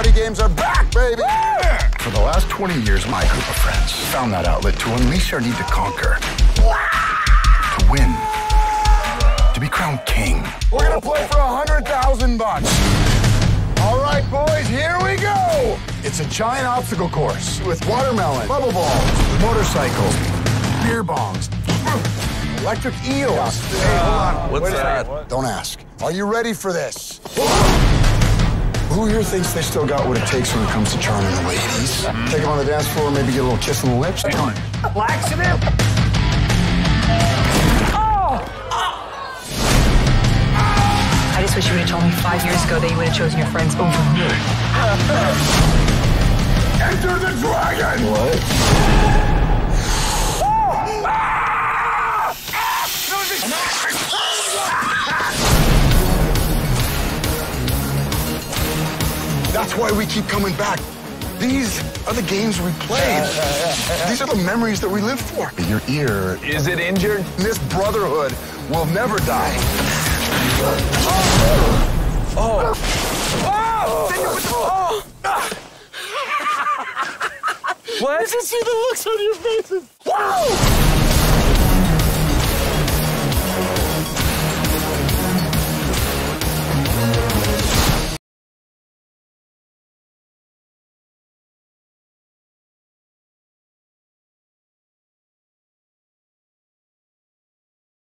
Buddy games are back, baby! For the last 20 years, my group of friends found that outlet to unleash our need to conquer, to win, to be crowned king. We're gonna play for a hundred thousand bucks. All right, boys, here we go. It's a giant obstacle course with watermelon, bubble balls, motorcycles, beer bongs, electric eels. Hey, hold on. What's Wait that? second. Don't ask. Are you ready for this? Who here thinks they still got what it takes when it comes to charming the ladies? Take them on the dance floor, maybe get a little kiss on the lips. Come on. Laxative? Oh! I just wish you would have told me five years ago that you would have chosen your friends over me. Enter the dragon! What? That's why we keep coming back. These are the games we played. These are the memories that we live for. Your ear Is it injured? This brotherhood will never die. What? See the looks on your faces.